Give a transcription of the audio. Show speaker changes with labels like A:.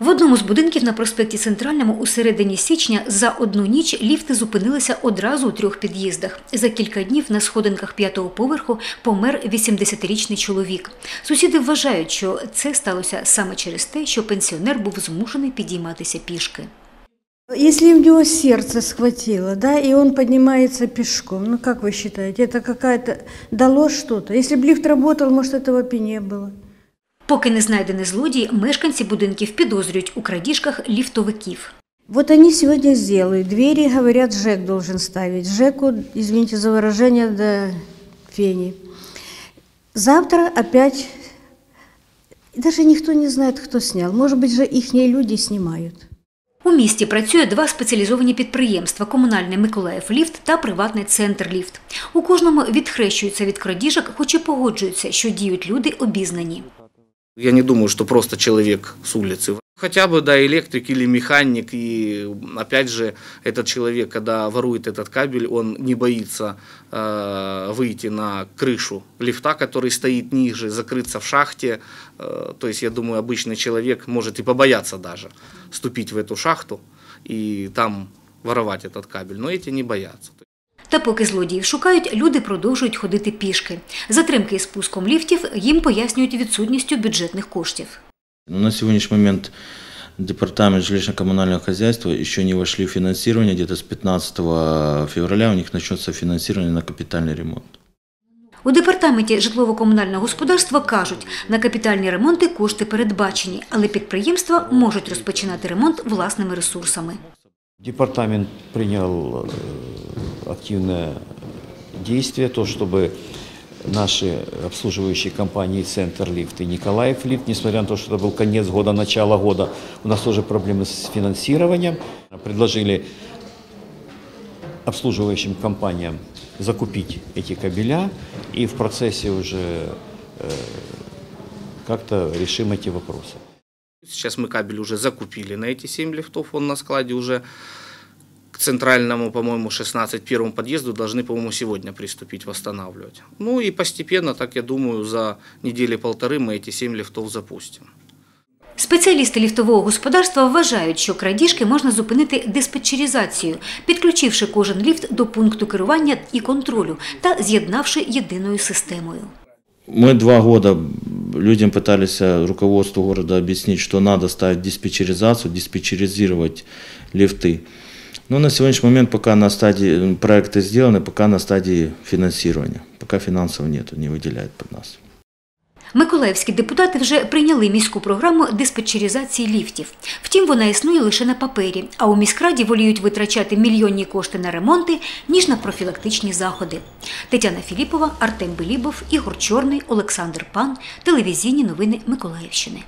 A: В одному з будинків на проспекті Центральному у середині січня за одну ніч ліфти зупинилися одразу у трьох під'їздах. За кілька днів на сходинках п'ятого поверху помер 80-річний чоловік. Сусіди вважають, що це сталося саме через те, що пенсіонер був змушений підійматися пішки.
B: Если у него сердце схватило, да, и он поднимается пешком, ну как вы считаете, это какая-то дало что-то? Если бы лифт работал, может, этого бы и не было.
A: Поки не знайдені злодії, мешканці будинків підозрюють у крадіжках ліфтовиків.
B: Вот они сегодня сделают. Двери, говорят, ЖЭК должен ставить. ЖЭКу, извините за выражение, до фени. Завтра опять... Даже никто не знает, кто снял. Может быть, же их люди снимают.
A: У місті працює два спеціалізовані підприємства: комунальний Миколаїв ліфт та приватний центр ліфт. У кожному відхрещуються від крадіжок, хоч і погоджуються, що діють люди обізнані.
C: Я не думаю, что просто человек с улицы. Хотя бы, да, электрик или механик. И опять же, этот человек, когда ворует этот кабель, он не боится э, выйти на крышу лифта, который стоит ниже, закрыться в шахте. Э, то есть, я думаю, обычный человек может и побояться даже ступить в эту шахту и там воровать этот кабель. Но эти не боятся.
A: Та поки злодіїв шукають, люди продовжують ходити пішки. Затримки із спуском ліфтів їм пояснюють відсутністю бюджетних коштів.
D: На сегодняшний момент департамент жилищно-коммунального хозяйства еще не вошли в финансирование. Где-то с 15 февраля у них начнется финансирование на капитальный ремонт.
A: У департаменті житлово-комунального господарства кажуть, на капітальні ремонти кошти передбачені, але підприємства можуть розпочинати ремонт власними ресурсами.
E: Департамент принял э, активное действие, то, чтобы наши обслуживающие компании «Центр лифт» и «Николаев лифт», несмотря на то, что это был конец года, начало года, у нас тоже проблемы с финансированием, предложили обслуживающим компаниям закупить эти кабеля, и в процессе уже э, как-то решим эти вопросы.
C: Сейчас мы кабель уже закупили на эти 7 лифтов, он на складе уже центральному, по-моему, 16 первому подъезду должны, по-моему, сегодня приступить восстанавливать. Ну и постепенно, так я думаю, за недели полторы мы эти 7 лифтов запустим.
A: Спеціалісти ліфтового господарства вважають, що крадіжки можна зупинити диспетчеризацією, підключивши кожен ліфт до пункту керування і контролю та з'єднавши єдиною системою.
D: Мы два года людям пытались, руководству города объяснить, что надо ставить диспетчеризацию, диспетчеризировать лифты. Но на сегодняшний момент пока на стадии, проекты сделаны, пока на стадии финансирования. Пока финансов нет, не выделяют под нас.
A: Миколаївські депутати вже прийняли міську програму диспетчеризації ліфтів. Втім, вона існує лише на папері, а у міськраді воліють витрачати мільйонні кошти на ремонти, ніж на профілактичні заходи. Тетяна Філіпова, Артем Белібов, Ігор Чорний, Олександр Пан. Телевізійні новини Миколаївщини.